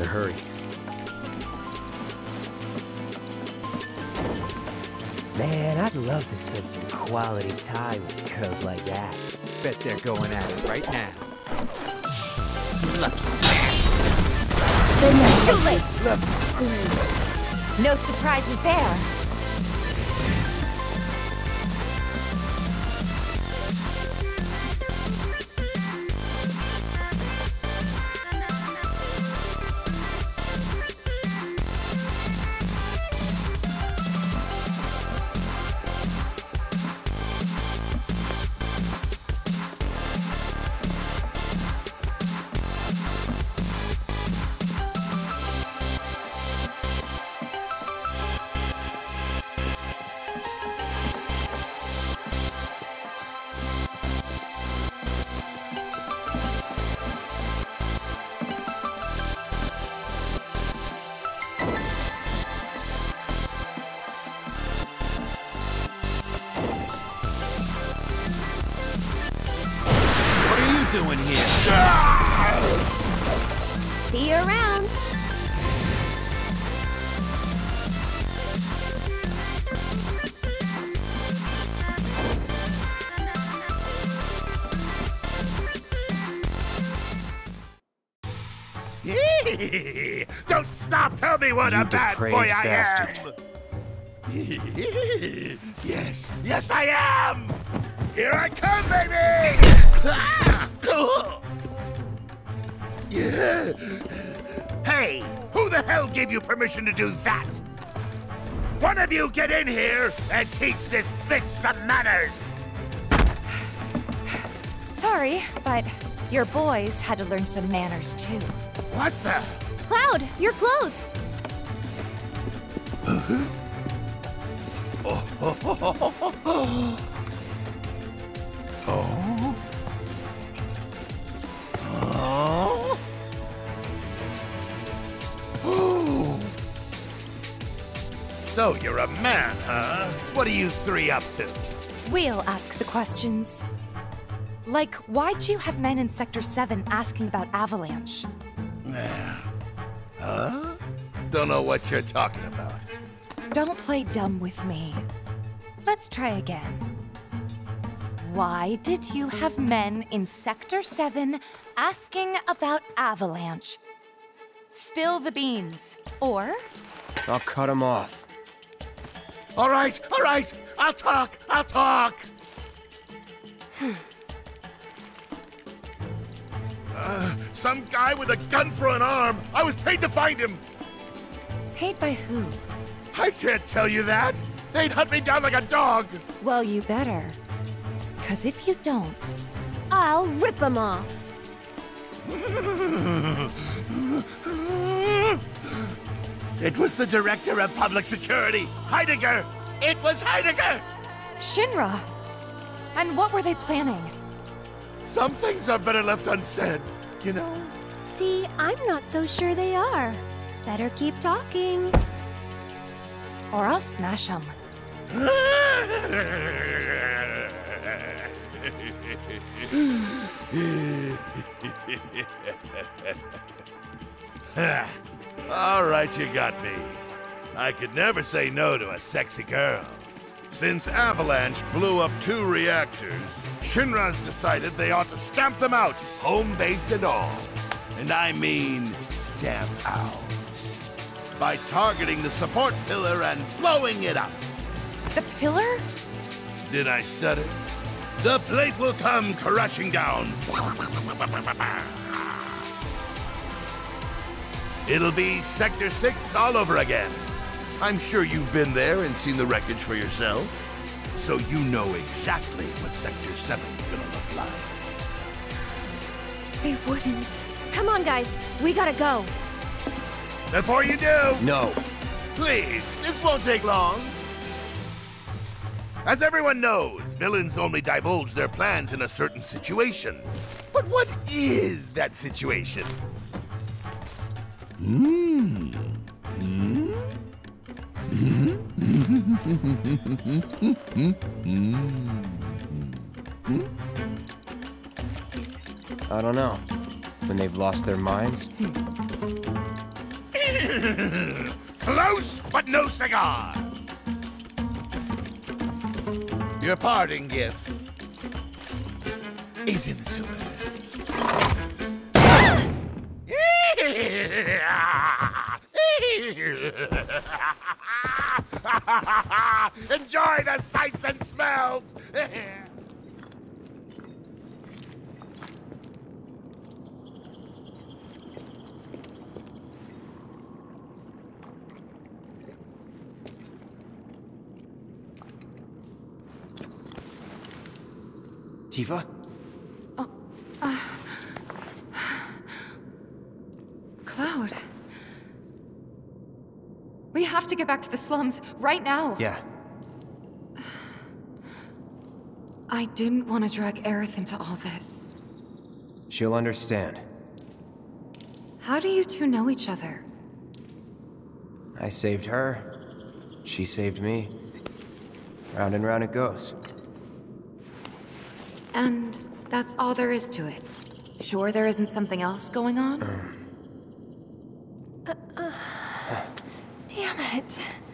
better hurry. Man, I'd love to spend some quality time with girls like that. Bet they're going at it right now. Too late. No surprises there. Don't stop! Tell me what You a bad boy I bastard. am! yes, yes I am! Here I come, baby! Hey, who the hell gave you permission to do that? One of you get in here and teach this bitch some manners! Sorry, but your boys had to learn some manners too. What the? Cloud, your clothes. Oh? Oh? Oh. So you're a man, huh? What are you three up to? We'll ask the questions. Like, why'd you have men in Sector 7 asking about Avalanche? Huh? Don't know what you're talking about. Don't play dumb with me. Let's try again. Why did you have men in Sector 7 asking about Avalanche? Spill the beans. Or I'll cut him off. All right, all right. I'll talk. I'll talk. Hmm. Uh, some guy with a gun for an arm. I was paid to find him. paid by who? I can't tell you that. They'd hunt me down like a dog. Well, you better. Because if you don't, I'll rip them off. It was the director of public security, Heidegger. It was Heidegger. Shinra! And what were they planning? Some things are better left unsaid, you know. See, I'm not so sure they are. Better keep talking. Or I'll smash them. All right, you got me. I could never say no to a sexy girl. Since Avalanche blew up two reactors, Shinra's decided they ought to stamp them out, home base and all. And I mean stamp out. By targeting the support pillar and blowing it up. The pillar? Did I stutter? The plate will come crashing down. It'll be Sector 6 all over again. I'm sure you've been there and seen the wreckage for yourself. So you know exactly what Sector 7's gonna look like. They wouldn't. Come on, guys. We gotta go. Before you do, No. please, this won't take long. As everyone knows, villains only divulge their plans in a certain situation. But what is that situation? Hmm. I don't know. When they've lost their minds? Close, but no cigar. Your parting gift is in the sewers. Enjoy the sights and smells. Tifa? Cloud. We have to get back to the slums right now. Yeah. I didn't want to drag Aerith into all this. She'll understand. How do you two know each other? I saved her. She saved me. Round and round it goes. And that's all there is to it. Sure there isn't something else going on? Um, Uh, damn it.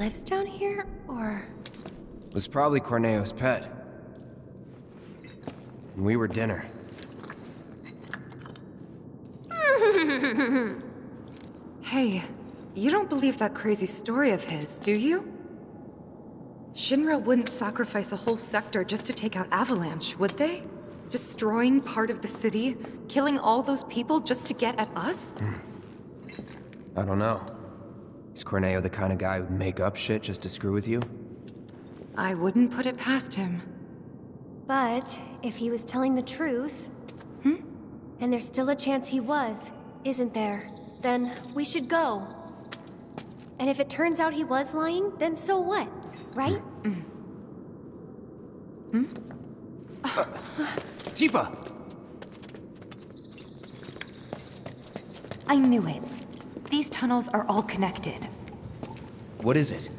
Lives down here, or...? Was probably Corneo's pet. And we were dinner. Hey, you don't believe that crazy story of his, do you? Shinra wouldn't sacrifice a whole sector just to take out Avalanche, would they? Destroying part of the city, killing all those people just to get at us? I don't know. Is Corneo the kind of guy who'd make up shit just to screw with you? I wouldn't put it past him. But, if he was telling the truth... Hmm? And there's still a chance he was, isn't there? Then, we should go. And if it turns out he was lying, then so what? Right? Mm. Mm. Mm. Tifa! I knew it. These tunnels are all connected. What is it?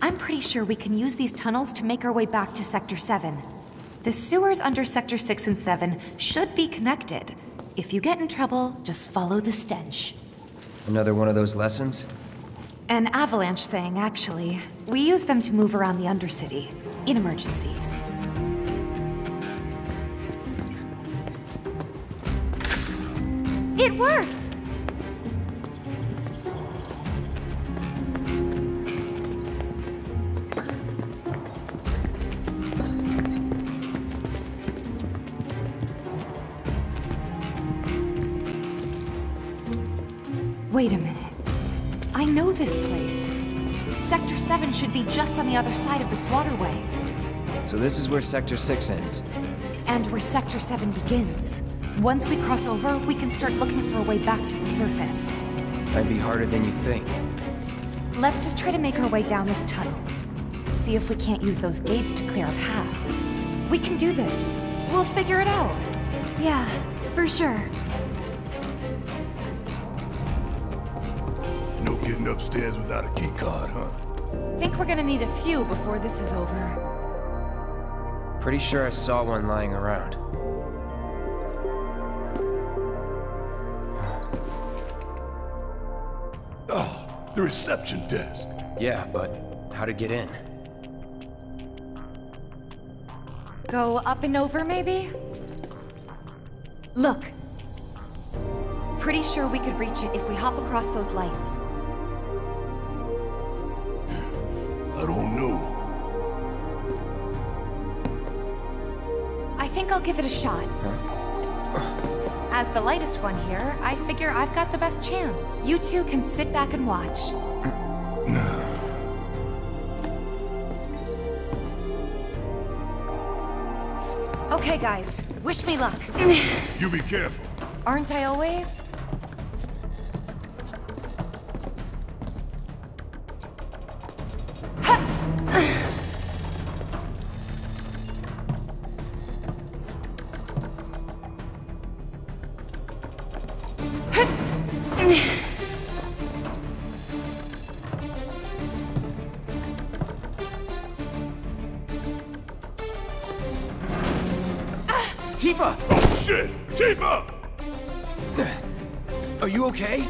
I'm pretty sure we can use these tunnels to make our way back to Sector 7. The sewers under Sector 6 and 7 should be connected. If you get in trouble, just follow the stench. Another one of those lessons? An avalanche thing, actually. We use them to move around the Undercity, in emergencies. It worked! Wait a minute. I know this place. Sector 7 should be just on the other side of this waterway, So this is where Sector 6 ends. and where Sector 7 begins. Once we cross over, we can start looking for a way back to the surface. Might be harder than you think. Let's just try to make our way down this tunnel. See if we can't use those gates to clear a path. We can do this. We'll figure it out. Yeah, for sure. Getting upstairs without a key card, huh? Think we're gonna need a few before this is over. Pretty sure I saw one lying around. Oh, the reception desk. Yeah, but how to get in? Go up and over, maybe? Look. Pretty sure we could reach it if we hop across those lights. I don't know. I think I'll give it a shot. As the lightest one here, I figure I've got the best chance. You two can sit back and watch. Okay, guys. Wish me luck. You be careful. Aren't I always? Tifa! Oh shit! Tifa! Are you okay?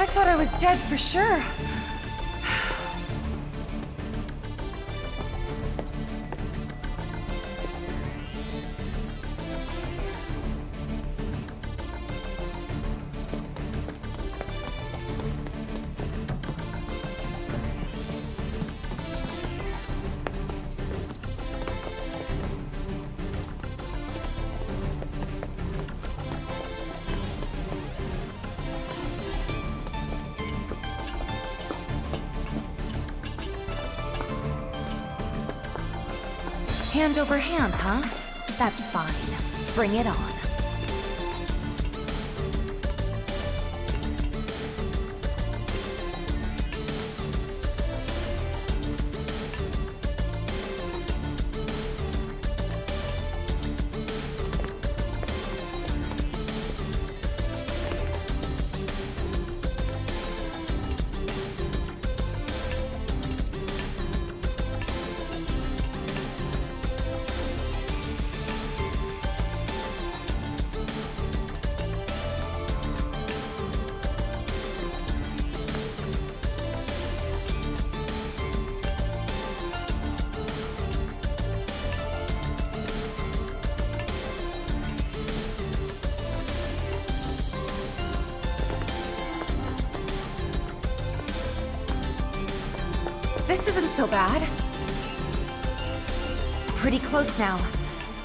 I thought I was dead for sure. Hand over hand, huh? That's fine. Bring it on. So bad. Pretty close now.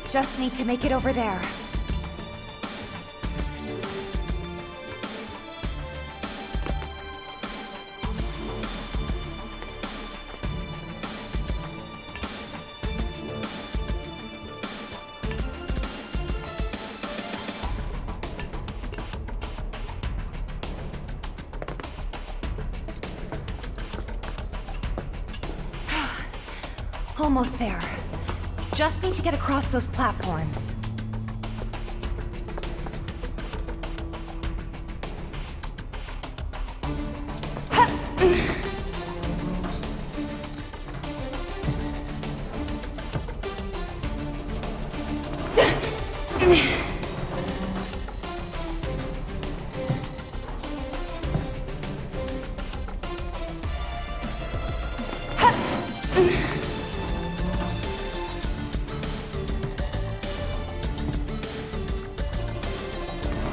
Just need to make it over there. Almost there. Just need to get across those platforms.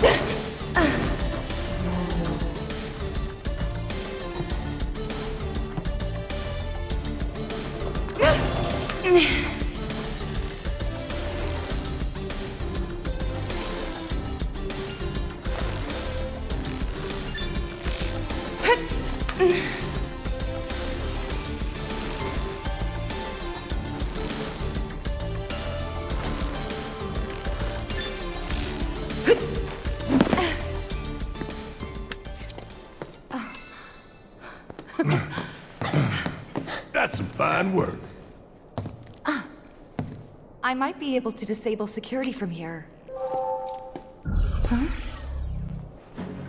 That's some fine work. Ah, I might be able to disable security from here.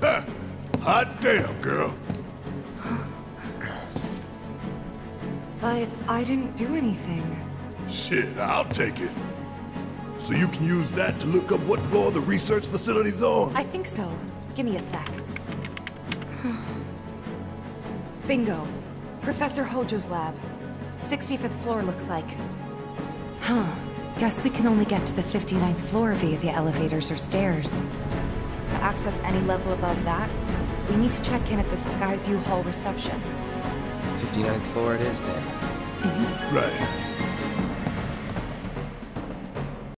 Huh? Hot damn, girl. But I didn't do anything. Shit, I'll take it. So you can use that to look up what floor the research facility's on? I think so. Give me a sec. Bingo. Professor Hojo's lab. 65th floor looks like. Huh. Guess we can only get to the 59th floor via the elevators or stairs. To access any level above that, we need to check in at the Skyview Hall reception. 59th floor it is then. Mm-hmm. Right.